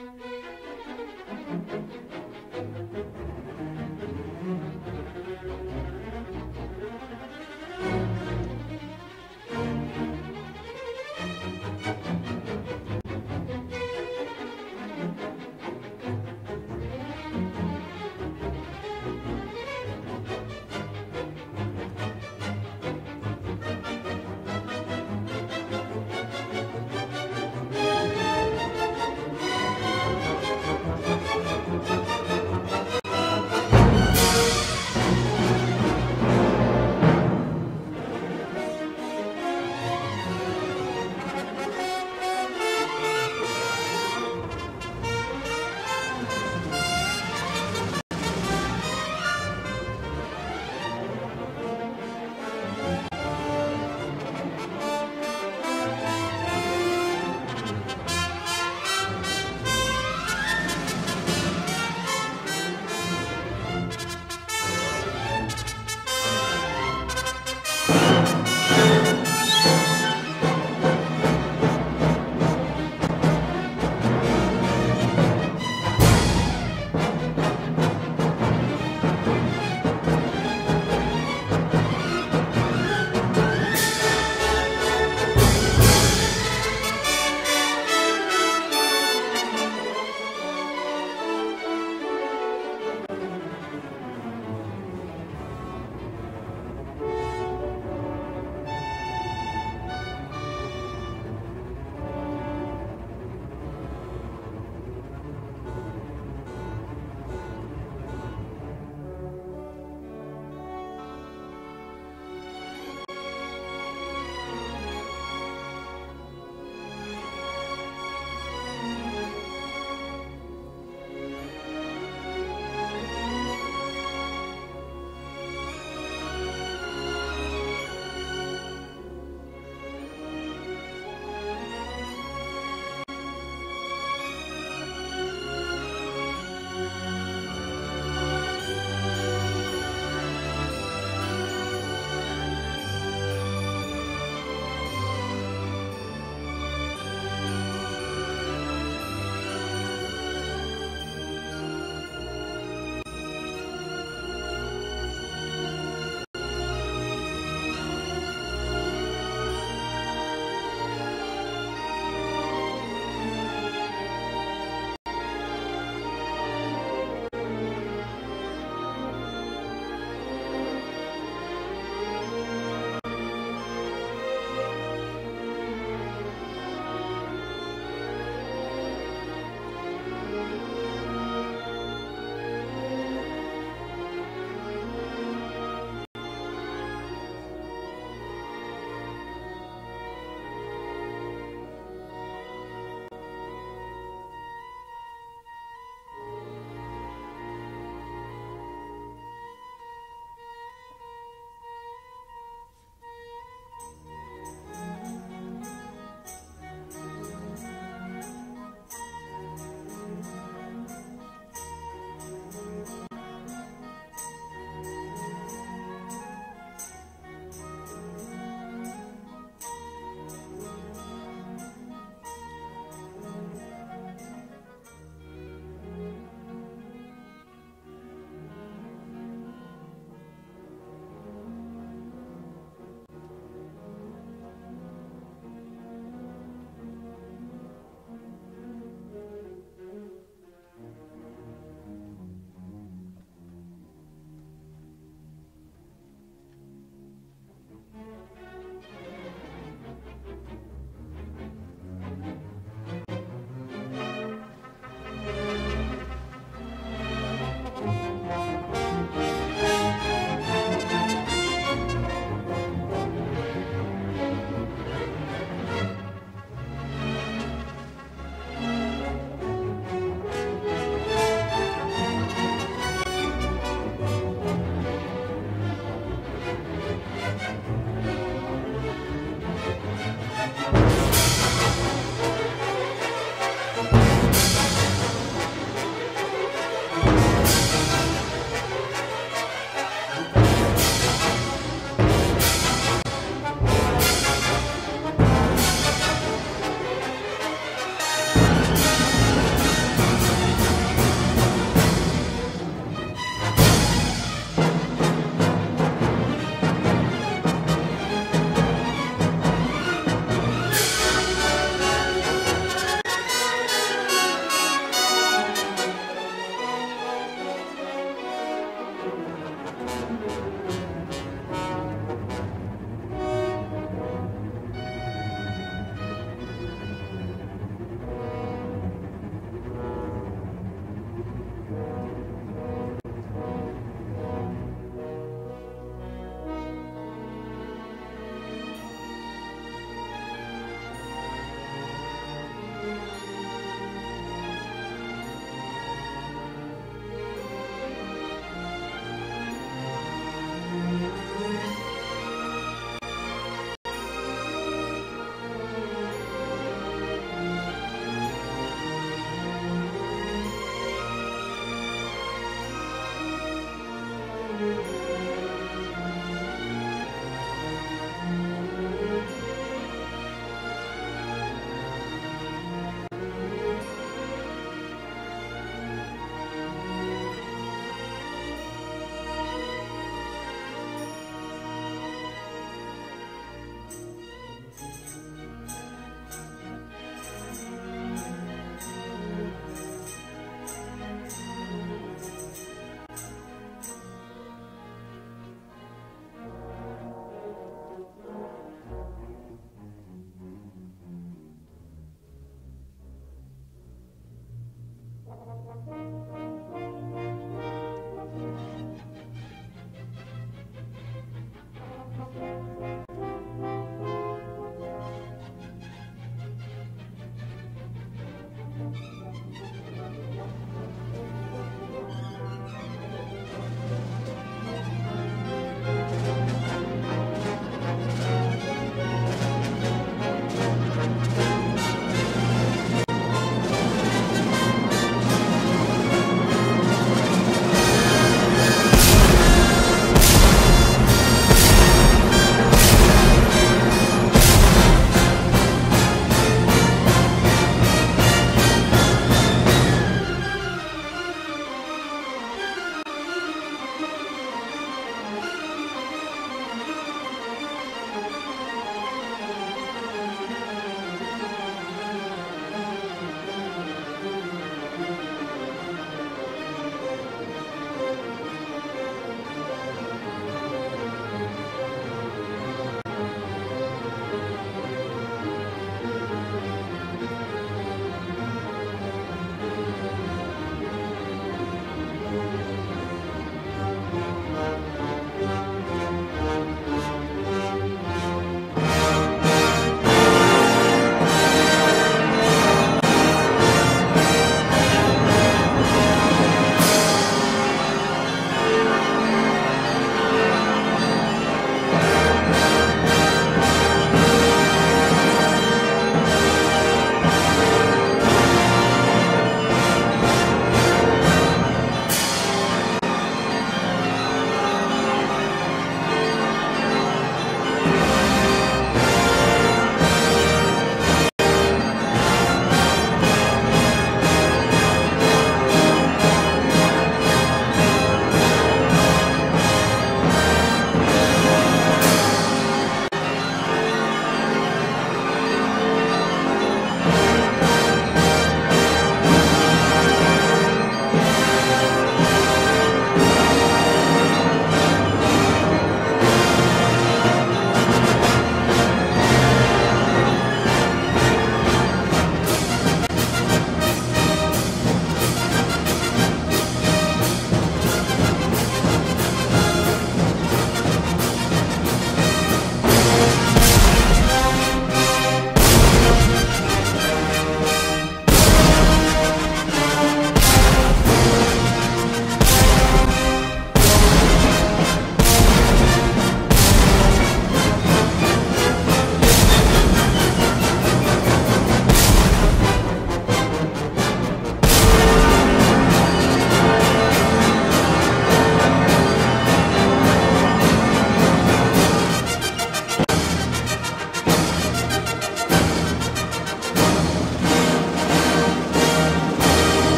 Mm-hmm.